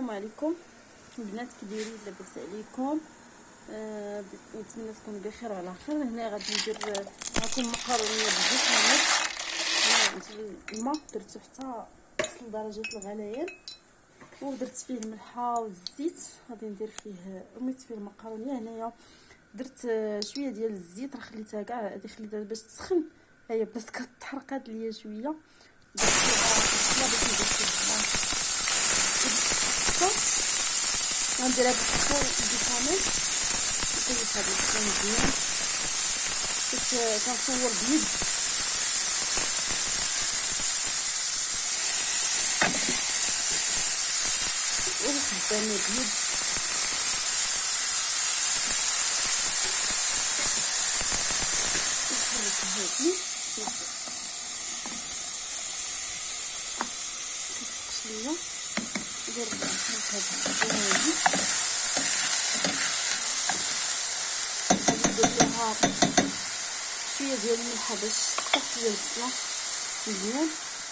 السلام عليكم. البنات كي دايرين لاباس عليكم. آه نتمنى تكونوا بخير وعلى خير. هنا غادي ندير معكم بزيت نعمل عندي الماء درتو حتى وصل درجة الغليان ودرت فيه الملحة والزيت. غادي ندير فيه رميت فيه المقارونه هنايا درت شوية ديال الزيت. راه خليتها كاع هذه خليتها باش تسخن. هي بدات كتحرقات ليا شوية. درت باش ندير فيها غنديرها بالسكر بالبيكاميل نطيب هذا السكر مزيان كنت كنصور بيد وخدامه بيد نحرك هادي شوية ندير هاد الزيت لها شوية ديال الملحه باش تحت ديال البصله مزيان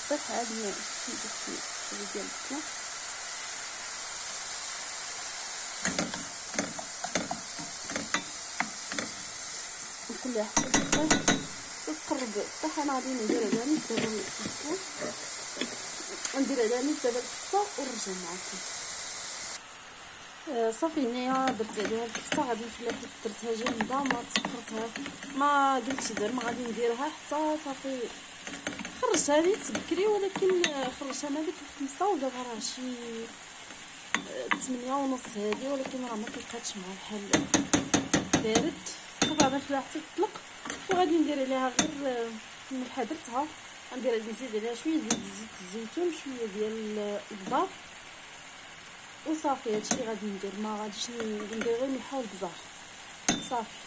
صافي عاد ندير شوية ديال البصله نخليها حتى تطيح تقرب طيح أنا غادي ندير نيت دابا البصله ندير نيت دابا الكفته ونرجع معكم صافي هنايا درت عليها الكفته نخليها حيت درتها جامدة ما تفكرتها ما قلتش زعما غادي نديرها حتى صافي. خرجتها لي بكري ولكن خرجتها ما ديك الخمسة ودابا راه شي تمنية ونص هادي ولكن راه ما كيبقاتش مع الحال بارد صافي غادي نخليها حتى تطلق وغادي ندير عليها غير الملحه درتها غندير نزيد عليها شوية ديال زيت الزيتون شوية ديال البزار وصافي هادشي اللي غادي ندير. ما غاديش ندير غير الملحه والبزار صافي.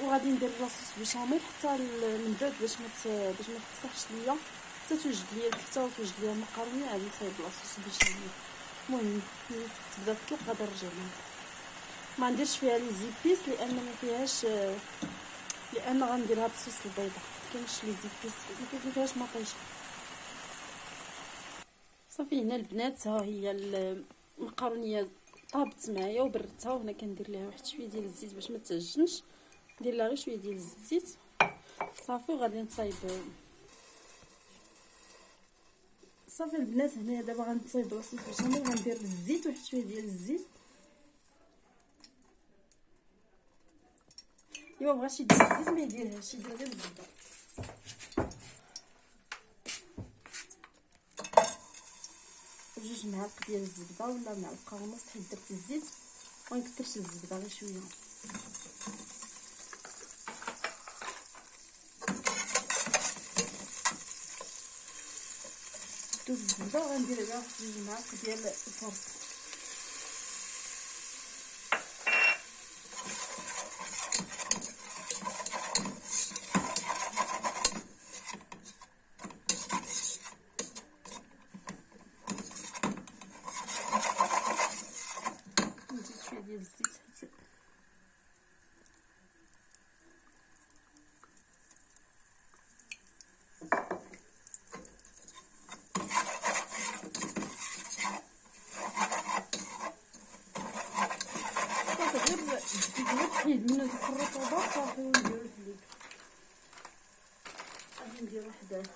وغادي ندير لاصوص بشاميل حتى من بعد باش ما باش ما تقصحش ليا. حتى توجد ليا الكفته وتوجد ليا المقارونه غادي نصايب لاصوص بشاميل. المهم تبدا تطلق غادي نرجع لها. ما نديرش فيها لي زيبيس لأن ما فيهاش لأن غنديرها بصوص البيضه كاينش لي زيبيس ما فيهاش مطيشة. صافي هنا البنات ها هي المقارنيه طابت معايا وبردتها وهنا كندير ليها واحد شوية ديال الزيت باش ما تعجنش. ندير لها غير شوية ديال الزيت. صافي وغادي نصايب. صافي البنات هنا دابا غنصايب لاصوص بشاميل غندير الزيت واحد شوية ديال الزيت. إيوا بغى يدير الزيت ما يديرهاش يدير غير الزبده جوج معالق ديال الزبده ولا معلقه ونص حيت درت الزيت ونكثرش الزبده غير شوية. دوز الزبده وغندير عليها جوج معالق ديال الفرص ديال الزيت حتى صافي غير هذيك الرطوبه صافي ونديرو الحليب غادي ندير واحد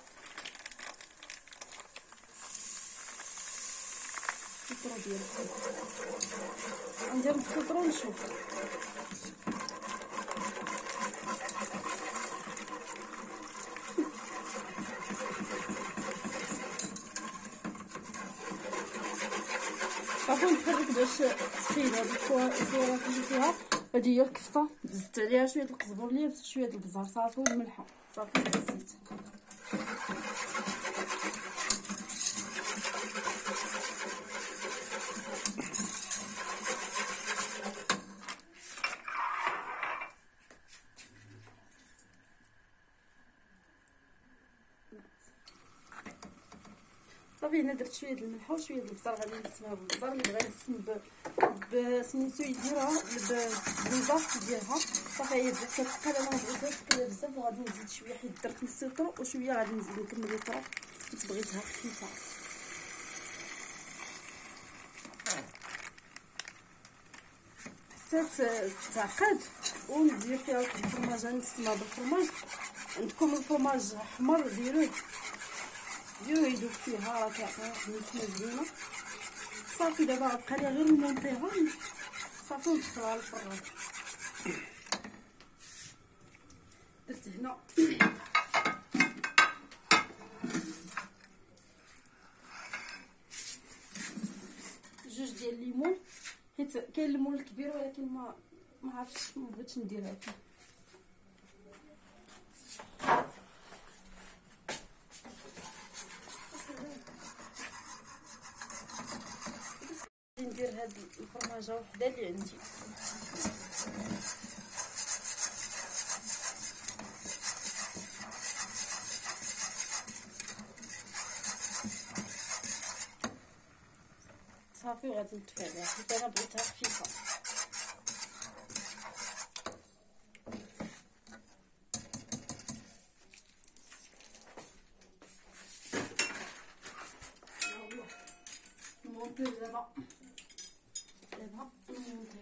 السطرو ديال ندير السطرو ونشوف صافي نحرك باش تحيد هاد الكوره اللي فيها هادي هي الكفته زدت عليها شوية القزبرليه شوية البزار صافي والملحه. صافي الزيت صافي هنا درت شوية ديال الملح وشوية ديال البزار غادي نسمها بالبزار اللي بغا ب بسميتو يديرها بالبيضه ديالها. صافي هي بدات كتقلى أنا مبغيتهاش تقلى بزاف وغادي نزيد شوية حيت درت نص وشوية غادي نزيد نكمل الطرف حيت بغيتها خفيفة. حتى تعقد وندير فيها الفرماج. غنسمها بالفرماج. عندكم الفرماج حمر ديروه. ديروه يذوب فيها واحد النسمه زوينه صافي دابا غتبقى ليا غير نمونطيها صافي وندخلها للفران درت هنا جوج ديال الليمون حيت كاين الليمون الكبير ولكن ما ما عرفتش ما بغيتش نديرها فيه ندير هاد الفرماجة وحدة اللي عندي. صافي وغادي عليها حيت أنا بغيتها خفيفة نمونطيو دابا دابا نمونطيو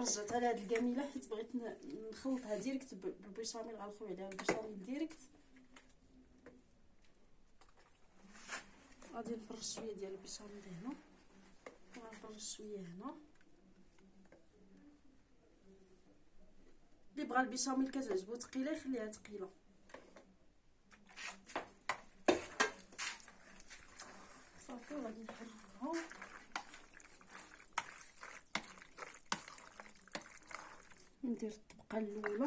رجعت على هاد الكاميله حيت بغيت نخلطها direct بالبيشاميل غنخوي عليها البيشاميل direct. غادي نفرش شوية ديال البيشاميل هنا. غنفرش شوية هنا. اللي بغى البيشاميل كتعجبو ثقيله يخليها ثقيله صافي غادي نحركها. ندير الطبقة الأولى.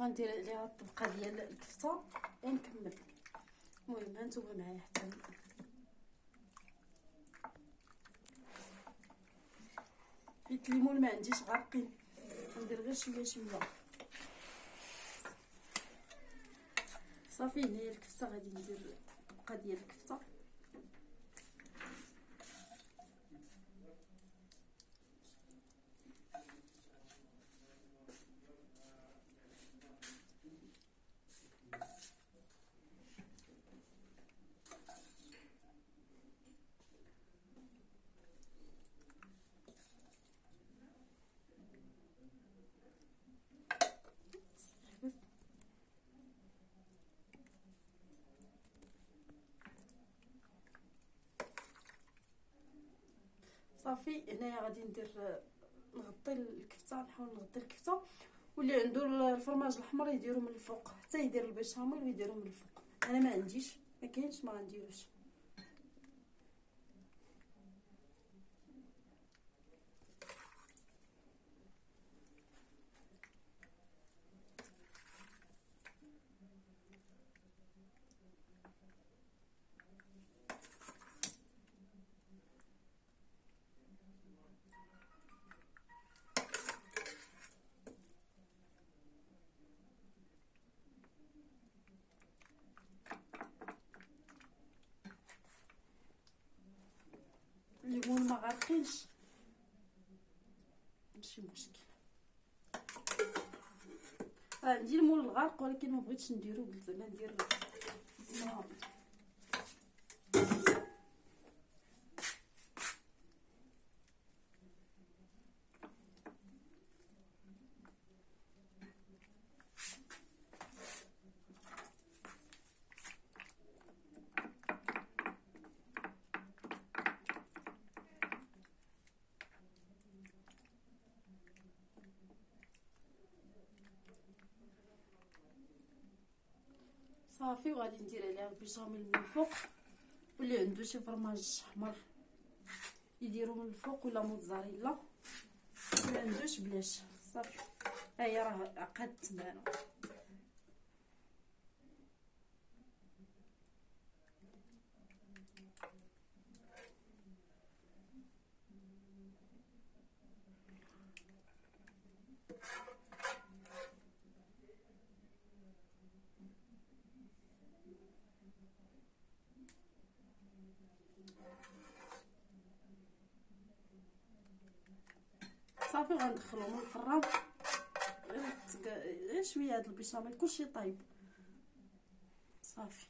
غندير عليها الطبقة ديال الكفتة. ونكمل المهم هانتوما معايا حتى حيت الليمون ما عنديش غارقين ندير غير شوية شوية. صافي هنايا الكفته غادي ندير الطبقه ديال الكفته. صافي. هنايا غادي ندير نغطي الكفتة نحاول نغطي الكفتة. واللي عنده الفرماج الأحمر يديرو من الفوق حتى يدير البيشاميل ويديرو من الفوق. أنا ما عنديش ما كاينش ما غنديروش الليمون غارقينش ماشي مشكل. راه عندي المول الغارق ولكن ما بغيتش نديرو زعما ندير صافي وغادي ندير عليها البيشاميل من الفوق واللي عنده شي فرماج أحمر يديرو من الفوق ولا موتزاريلا ما عندوش بلاش صافي. هي راه عقدت معنا غندخلهم الفران غير شوية هاد البيشاميل كلشي طايب. صافي.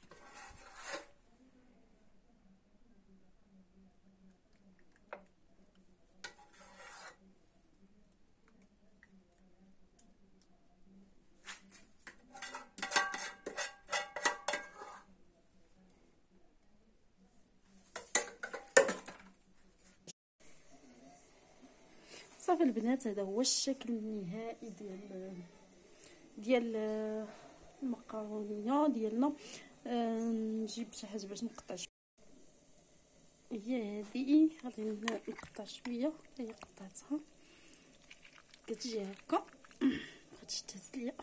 صافي البنات هذا هو الشكل النهائي ديال ديال المقرونيه ديالنا. آه، نجيب شي حاجة باش نقطع هي هذه غادي نقطع شوية. هي قطعتها. كتجي هكا. غادي تهز ليا.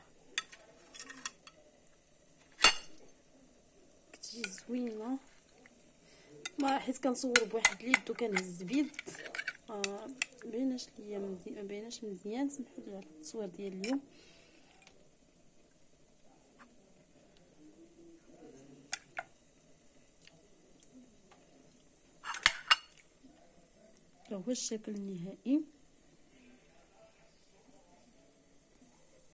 كتجي زوينة. ما حيت كنصور بواحد اليد وكنهز بيد. آه بيناش ليا مزيان بيناش مزيان سمحوا لي على التصوير ديال اليوم. هو الشكل النهائي.